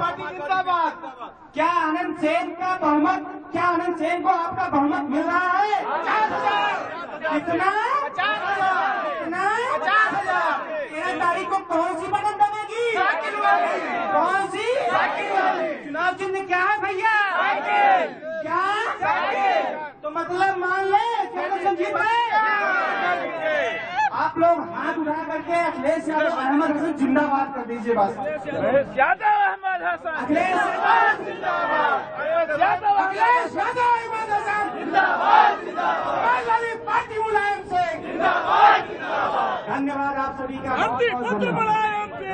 Party जिंदाबाद। क्या आनंद सेन का बहुमत क्या आनंद सेन को आपका बहुमत मिल रहा है? कितना कितना तेरह तारीख को कौन सी बटन दबेगी? कौन सी? चुनाव चिन्ह क्या है भैया? क्या? तो मतलब मान ले संजीव भाई आप लोग हाथ उठा करके अखिलेश यादव अहमद हसन जिंदाबाद कर दीजिए बस। पार्टी मुलायम सिंह धन्यवाद आप सभी का। बहुत एमपी